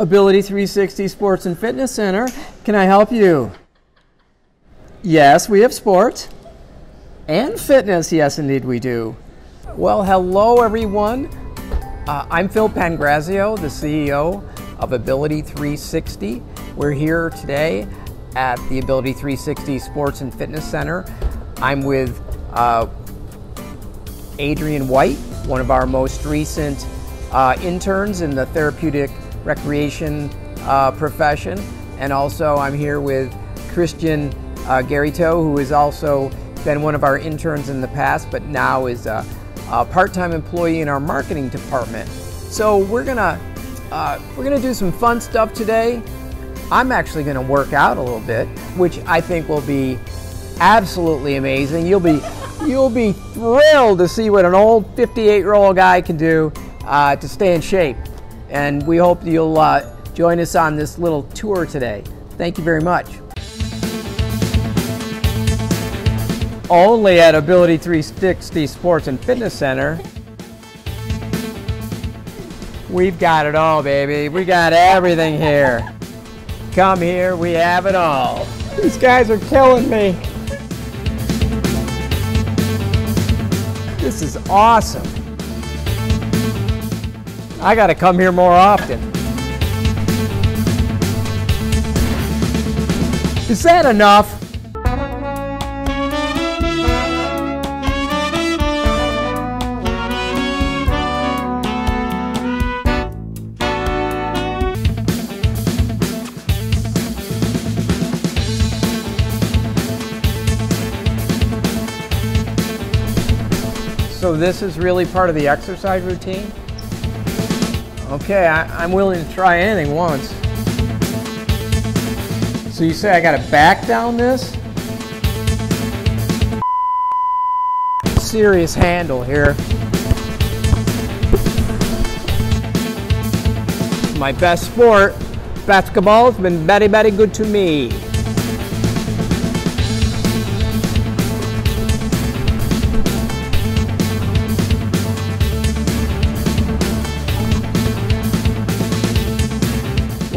Ability 360 Sports and Fitness Center. Can I help you? Yes, we have sports. And fitness, yes, indeed, we do. Well, hello, everyone. Uh, I'm Phil Pangrazio, the CEO of Ability 360. We're here today at the Ability 360 Sports and Fitness Center. I'm with uh, Adrienne White, one of our most recent uh, interns in the therapeutic recreation uh, profession. And also, I'm here with Christian uh, Guerithault, who has also been one of our interns in the past, but now is a, a part-time employee in our marketing department. So we're gonna uh, we're gonna do some fun stuff today. I'm actually gonna work out a little bit, which I think will be absolutely amazing. You'll be you'll be thrilled to see what an old 58 year old guy can do uh, to stay in shape. And we hope you'll uh, join us on this little tour today. Thank you very much. Only at Ability 360 Sports and Fitness Center. We've got it all, baby. We got everything here. Come here, we have it all. These guys are killing me. This is awesome. I got to come here more often. Is that enough? So this is really part of the exercise routine? Okay, I, am willing to try anything once. So you say I gotta back down this? Serious handle here. My best sport, basketball, has been very, very good to me.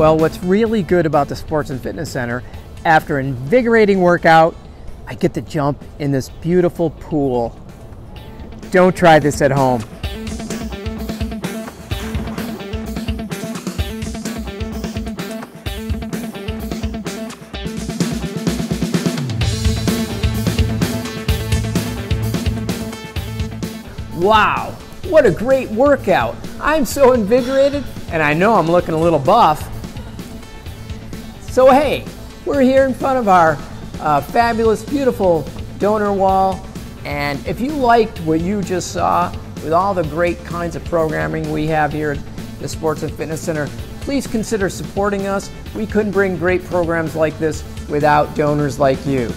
Well, what's really good about the Sports and Fitness Center, after an invigorating workout, I get to jump in this beautiful pool. Don't try this at home. Wow, what a great workout. I'm so invigorated and I know I'm looking a little buff. So hey, we're here in front of our uh, fabulous, beautiful donor wall. And if you liked what you just saw with all the great kinds of programming we have here at the Sports and Fitness Center, please consider supporting us. We couldn't bring great programs like this without donors like you.